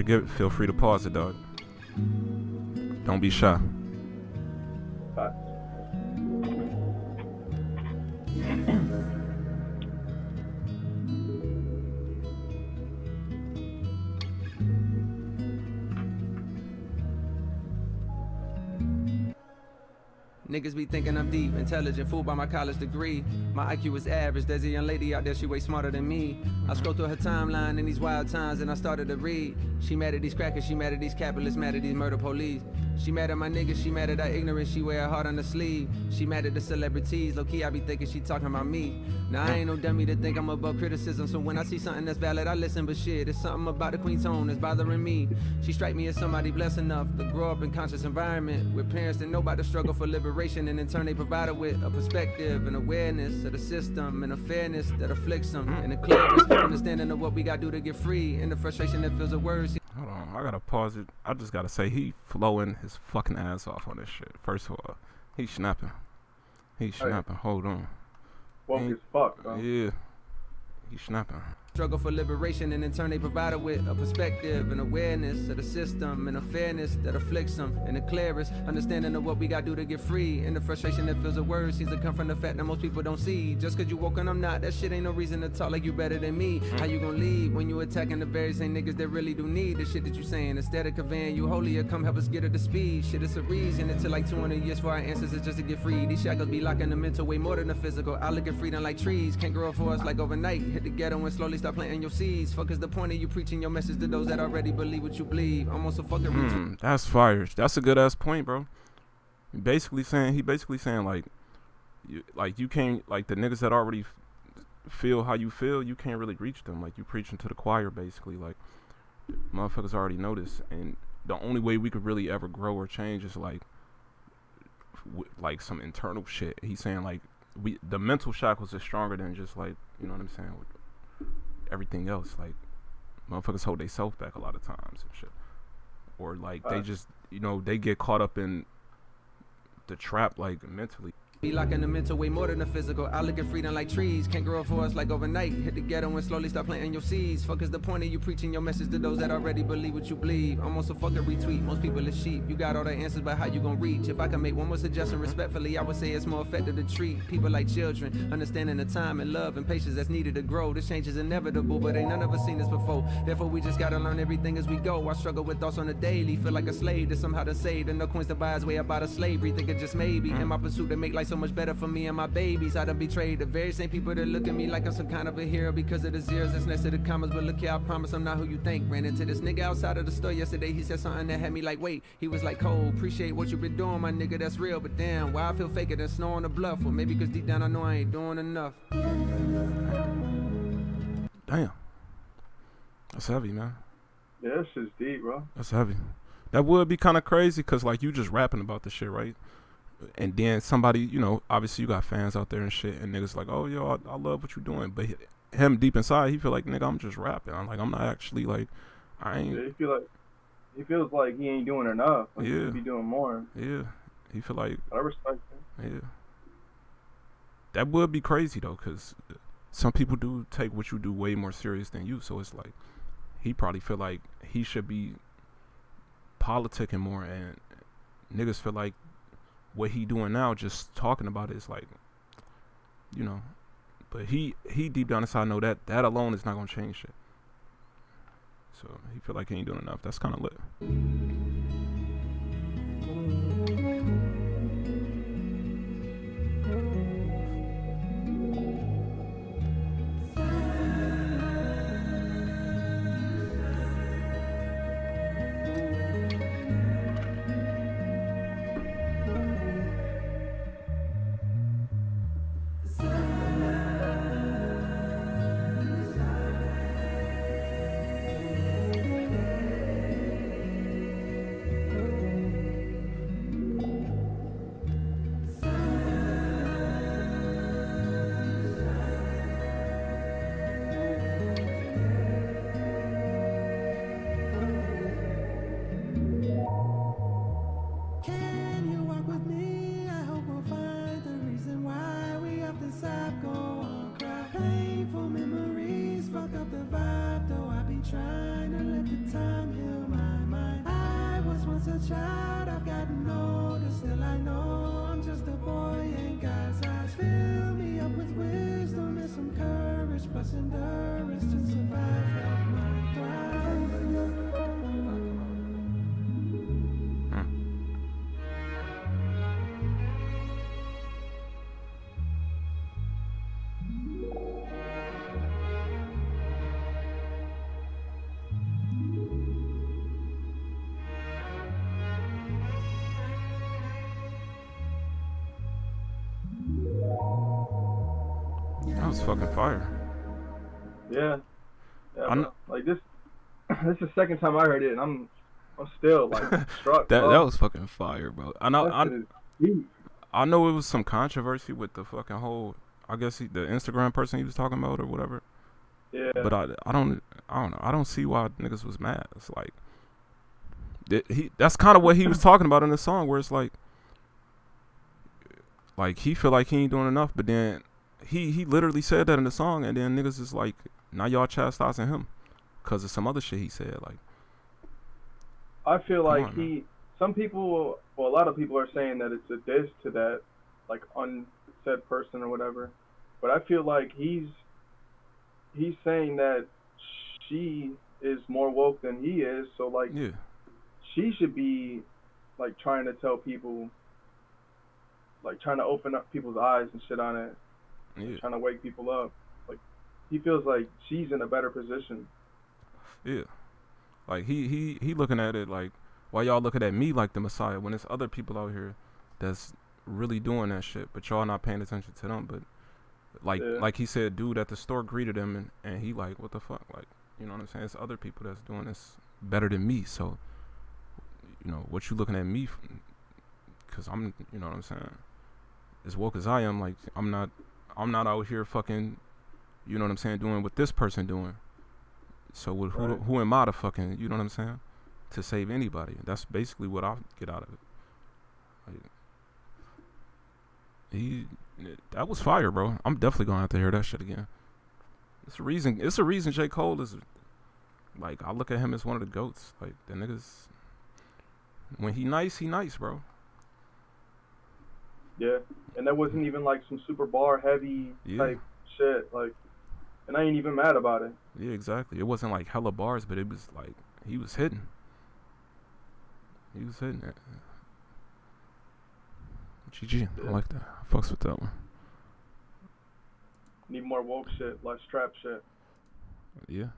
Forget, feel free to pause it, dog. Don't be shy. Niggas be thinking I'm deep, intelligent, fooled by my college degree. My IQ is average, there's a young lady out there, she way smarter than me. I scroll through her timeline in these wild times and I started to read. She mad at these crackers, she mad at these capitalists, mad at these murder police. She mad at my niggas, she mad at our ignorance, she wear her heart on the sleeve. She mad at the celebrities, low key I be thinking she talking about me. Now I ain't no dummy to think I'm above criticism, so when I see something that's valid, I listen. But shit, it's something about the queen's tone that's bothering me. She strike me as somebody blessed enough to grow up in conscious environment with parents that know about the struggle for liberation, and in turn they provided with a perspective and awareness of the system and a fairness that afflicts them, and a clear understanding of what we gotta do to get free, and the frustration that fills the words. Hold on, I gotta pause it. I just gotta say he flowing his fucking ass off on this shit. First of all, he's snapping. He's Oh, yeah. snapping. Hold on. Woke as fuck, bro. Yeah, he's snapping. Struggle for liberation and in turn they provided with a perspective and awareness of the system and a fairness that afflicts them and the clearest understanding of what we gotta do to get free. And the frustration that fills the words seems to come from the fact that most people don't see. Just cause you woke and I'm not that shit ain't no reason to talk like you better than me. How you gonna leave when you attacking the very same niggas that really do need the shit that you saying? Instead of conveying you holier come help us get at the speed. Shit it's a reason. It took like 200 years for our ancestors just to get free. These shackles be locking the mental way more than the physical. I look at freedom like trees. Can't grow up for us like overnight. Hit the ghetto and slowly start planting your seeds fuck is the point of you preaching your message to those that already believe what you believe almost a fucking Mm, that's fire. That's a good ass point, bro. Basically saying he basically saying like, you, like you can't like the niggas that already feel how you feel. You can't really reach them. Like you preaching to the choir, basically. Like motherfuckers already know this, and the only way we could really ever grow or change is like, like some internal shit. He's saying like we the mental shackles are stronger than just like you know what I'm saying everything else. Like motherfuckers hold themselves back a lot of times and shit or like they just you know they get caught up in the trap like mentally Be locking the mental way more than the physical. I look at freedom like trees, can't grow for us like overnight. Hit the ghetto and slowly start planting your seeds. Fuck is the point of you preaching your message to those that already believe what you believe. Almost a fucking retweet. Most people are sheep. You got all the answers, but how you gonna reach? If I can make one more suggestion respectfully, I would say it's more effective to treat people like children, understanding the time and love and patience that's needed to grow. This change is inevitable, but ain't none of us seen this before. Therefore, we just gotta learn everything as we go. I struggle with thoughts on the daily, feel like a slave to somehow to save. And no coins to buy his way up out of slavery. Think it just maybe in my pursuit to make life so much better for me and my babies. I done betrayed the very same people that look at me like I'm some kind of a hero because of the zeros that's next to the commas. But look here, I promise I'm not who you think. Ran into this nigga outside of the store yesterday. He said something that had me like, wait. He was like, Cole, appreciate what you been doing, my nigga. That's real. But damn, why I feel faker than snow on the bluff? Well, maybe because deep down I know I ain't doing enough. damn that's heavy man Yeah, that shit's deep, bro. that's heavy that would be kind of crazy because like you just rapping about the shit right and then somebody you know obviously you got fans out there and shit and niggas like oh yo I, I love what you're doing but him deep inside he feel like nigga I'm just rapping I'm like I'm not actually like I ain't Yeah, he feel like he feels like he ain't doing enough. Like he Yeah. should be doing more. yeah he feel like I respect him. Yeah. That would be crazy though, cause some people do take what you do way more serious than you. So it's like he probably feel like he should be politicking more, and niggas feel like what he doing now, just talking about it, is like, you know. But he he deep down inside know that that alone is not gonna change shit. So he feel like he ain't doing enough. That's kind of lit. Child, I've gotten older. Still, I know I'm just a boy in God's eyes. Fill me up with wisdom and some courage, plus endurance Was fucking fire. Yeah. Yeah, I'm- bro. like this. this is the second time I heard it, and I'm, I'm still like struck. That bro. that was fucking fire, bro. I know That I shit is deep. I know it was some controversy with the fucking whole. I guess he, the Instagram person he was talking about or whatever. Yeah. But I, I don't I don't know. I don't see why niggas was mad. It's like he that's kind of what he was talking about in the song where it's like like he feel like he ain't doing enough, but then he he literally said that in the song and then niggas is like now y'all chastising him cuz of some other shit he said like I feel like on, man. he. Some people, well, a lot of people are saying that it's a diss to that, like unsaid person or whatever. But I feel like he's he's saying that she is more woke than he is, so like yeah. she should be like trying to tell people, like trying to open up people's eyes and shit on it, Yeah. trying to wake people up. Like he feels like she's in a better position. Yeah. Like he he he looking at it like why y'all looking at me like the Messiah when there's other people out here that's really doing that shit, but y'all not paying attention to them. But like Yeah. like he said, dude at the store greeted him and, and he like, what the fuck? Like, you know what I'm saying? It's other people that's doing this better than me. So, you know, what you looking at me? Because I'm, you know what I'm saying? As woke as I am, like I'm not, I'm not out here fucking, you know what I'm saying, doing what this person doing. So who, Right. who am I to fucking, you know what I'm saying? To save anybody. That's basically what I get out of it. Like, he, that was fire, bro. I'm definitely gonna have to hear that shit again. It's a reason. It's a reason J Cole is, like, I look at him as one of the goats. Like the niggas, when he nice, he nice, bro. Yeah, and that wasn't even like some super bar heavy Yeah. type shit. Like, and I ain't even mad about it. Yeah, exactly. It wasn't like hella bars, but it was like he was hitting. He was hitting it. GG. I like that. I fucks with that one. Need more woke shit, less trap shit. Yeah.